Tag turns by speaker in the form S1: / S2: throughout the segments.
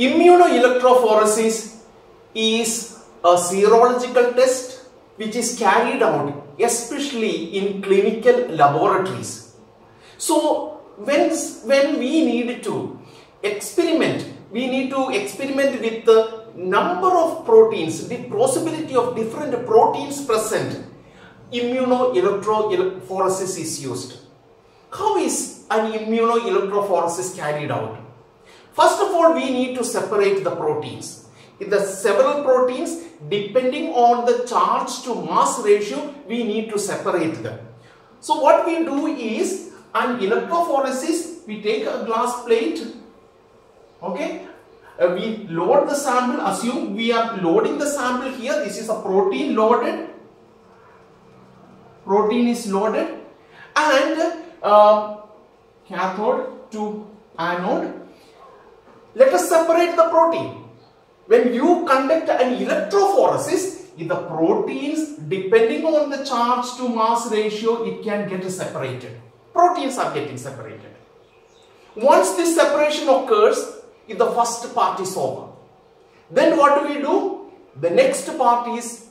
S1: Immunoelectrophoresis is a serological test which is carried out especially in clinical laboratories. So when, when we need to experiment, we need to experiment with the number of proteins, the possibility of different proteins present, immunoelectrophoresis is used. How is an immunoelectrophoresis carried out? First of all, we need to separate the proteins. In the several proteins, depending on the charge to mass ratio, we need to separate them. So what we do is an electrophoresis, we take a glass plate, okay, uh, we load the sample, assume we are loading the sample here, this is a protein loaded, protein is loaded and uh, cathode to anode. Let us separate the protein. When you conduct an electrophoresis, the proteins depending on the charge to mass ratio, it can get separated. Proteins are getting separated. Once this separation occurs, the first part is over, then what do we do? The next part is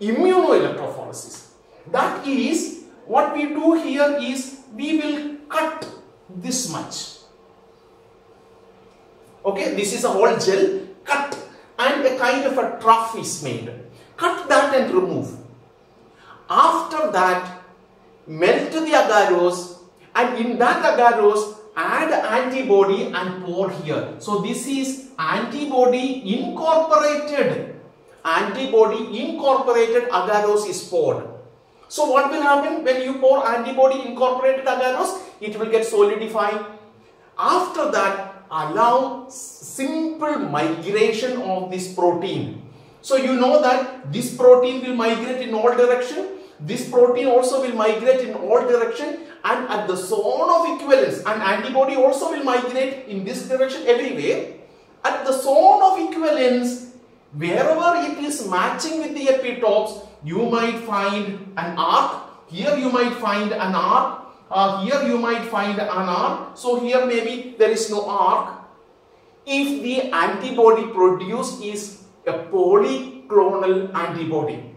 S1: immunoelectrophoresis. That is, what we do here is we will cut this much. Okay, this is a whole gel cut and a kind of a trough is made. Cut that and remove. After that, melt the agarose and in that agarose add antibody and pour here. So this is antibody incorporated. Antibody incorporated agarose is poured. So what will happen when you pour antibody incorporated agarose? It will get solidified. After that, allow simple migration of this protein. So you know that this protein will migrate in all direction. This protein also will migrate in all direction and at the zone of equivalence an antibody also will migrate in this direction everywhere. At the zone of equivalence wherever it is matching with the epitopes you might find an arc. Here you might find an arc. Uh, here you might find an arc. So here maybe there is no arc. If the antibody produced is a polyclonal antibody.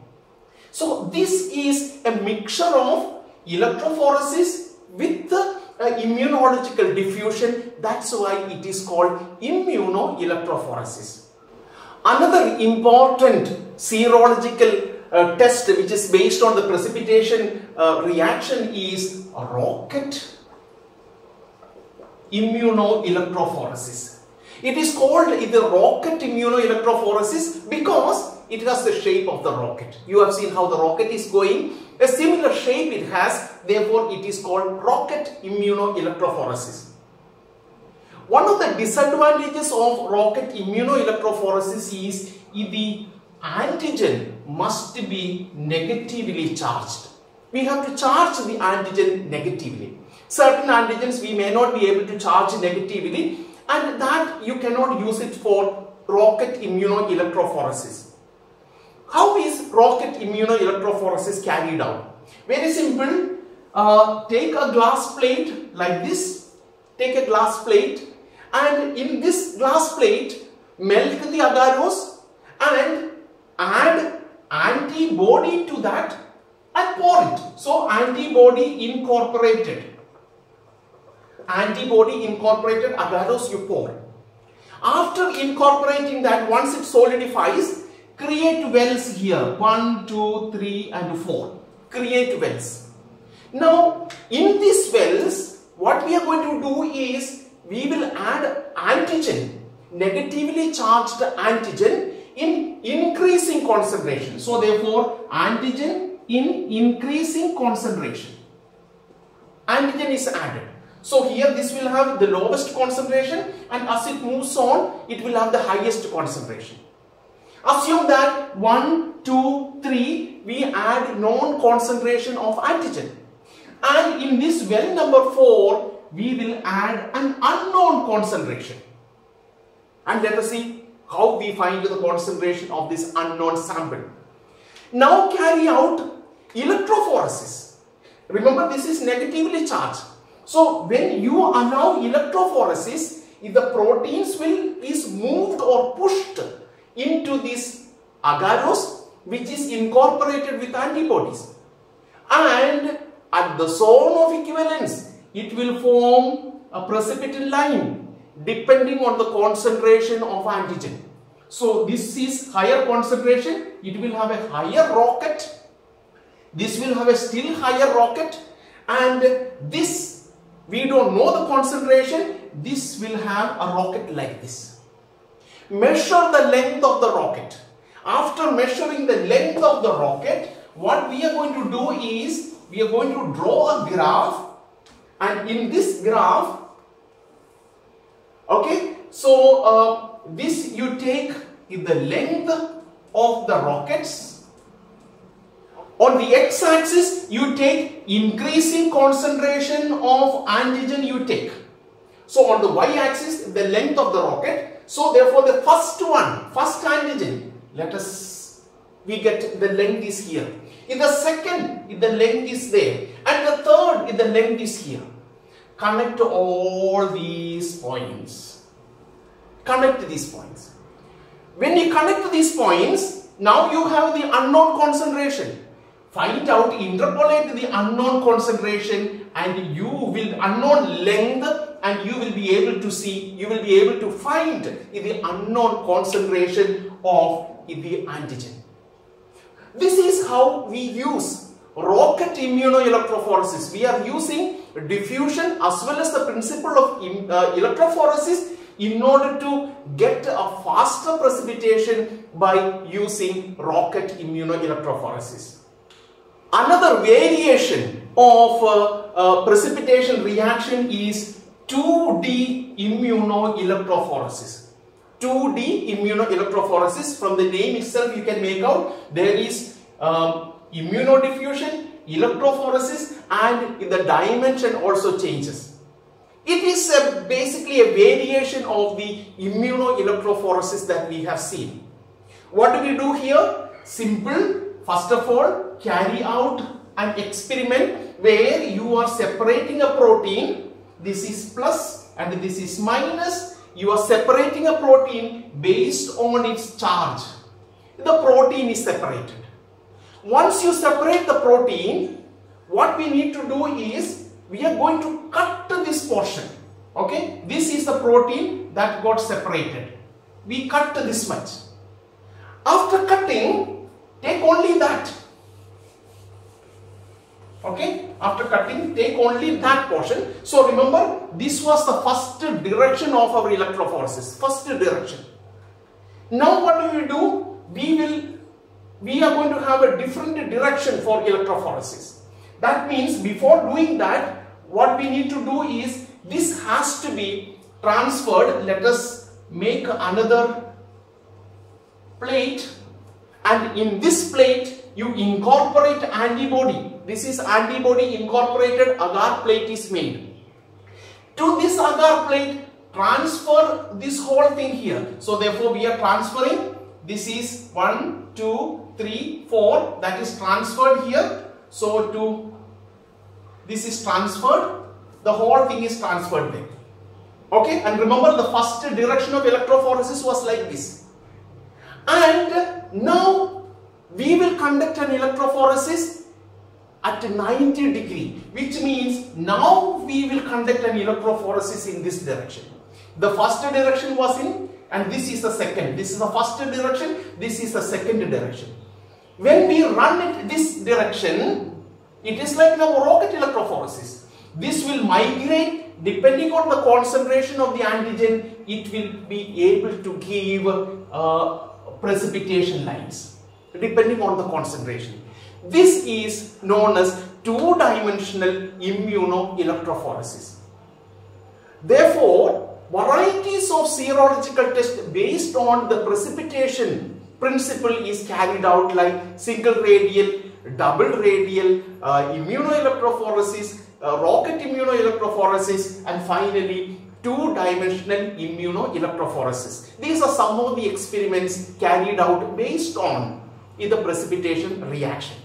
S1: So this is a mixture of electrophoresis with uh, immunological diffusion. That's why it is called immunoelectrophoresis. Another important serological uh, test which is based on the precipitation uh, reaction is a rocket immunoelectrophoresis. It is called the rocket immunoelectrophoresis because it has the shape of the rocket. You have seen how the rocket is going. A similar shape it has, therefore it is called rocket immunoelectrophoresis. One of the disadvantages of rocket immunoelectrophoresis is the antigen must be negatively charged. We have to charge the antigen negatively. Certain antigens we may not be able to charge negatively and that you cannot use it for rocket immunoelectrophoresis. How is rocket immunoelectrophoresis carried out? Very simple. Uh, take a glass plate like this. Take a glass plate and in this glass plate melt the agarose and add antibody to that and pour it. So antibody incorporated. Antibody incorporated agarose you pour. After incorporating that, once it solidifies, create wells here. 1, 2, 3 and 4. Create wells. Now, in these wells, what we are going to do is, we will add antigen, negatively charged antigen in increasing concentration. So therefore, antigen in increasing concentration. Antigen is added. So here this will have the lowest concentration and as it moves on, it will have the highest concentration. Assume that 1, 2, 3, we add known concentration of antigen. And in this well number 4, we will add an unknown concentration. And let us see how we find the concentration of this unknown sample. Now carry out electrophoresis. Remember this is negatively charged. So when you allow electrophoresis, if the proteins will is moved or pushed into this agarose which is incorporated with antibodies and at the zone of equivalence it will form a precipitin line depending on the concentration of antigen. So this is higher concentration, it will have a higher rocket, this will have a still higher rocket and this we don't know the concentration, this will have a rocket like this. Measure the length of the rocket. After measuring the length of the rocket, what we are going to do is we are going to draw a graph and in this graph okay so uh, this you take the length of the rockets. On the x-axis you take increasing concentration of antigen you take. So on the y-axis the length of the rocket. So therefore the first one first antigen let us we get the length is here. In the second the length is there. And the third the length is here connect all these points. Connect to these points. When you connect to these points, now you have the unknown concentration. Find out, interpolate the unknown concentration and you will, unknown length and you will be able to see, you will be able to find the unknown concentration of the antigen. This is how we use rocket immunoelectrophoresis. We are using diffusion as well as the principle of uh, electrophoresis in order to get a faster precipitation by using rocket immunoelectrophoresis. Another variation of uh, uh, precipitation reaction is 2D immunoelectrophoresis. 2D immunoelectrophoresis from the name itself you can make out there is um, immunodiffusion, electrophoresis and the dimension also changes. It is a, basically a variation of the immunoelectrophoresis that we have seen. What do we do here? Simple. First of all, carry out an experiment where you are separating a protein. This is plus and this is minus. You are separating a protein based on its charge. The protein is separated. Once you separate the protein, what we need to do is we are going to cut this portion. Okay, this is the protein that got separated. We cut this much. After cutting, take only that. Okay, after cutting, take only that portion. So remember, this was the first direction of our electrophoresis. First direction. Now what do we do? We will we are going to have a different direction for electrophoresis. That means before doing that, what we need to do is this has to be transferred. Let us make another plate and in this plate you incorporate antibody. This is antibody incorporated agar plate is made. To this agar plate transfer this whole thing here. So therefore we are transferring this is 1, 2, 3, 4 that is transferred here. So to this is transferred, the whole thing is transferred there. Okay, and remember the first direction of electrophoresis was like this. And now we will conduct an electrophoresis at 90 degree, which means now we will conduct an electrophoresis in this direction. The first direction was in and this is the second. This is the first direction, this is the second direction. When we run it this direction, it is like now rocket electrophoresis. This will migrate depending on the concentration of the antigen, it will be able to give uh, precipitation lines depending on the concentration. This is known as two-dimensional immunoelectrophoresis. Therefore, varieties of serological tests based on the precipitation principle is carried out like single radial, double radial, uh, immunoelectrophoresis, uh, rocket immunoelectrophoresis and finally two-dimensional immunoelectrophoresis. These are some of the experiments carried out based on the precipitation reaction.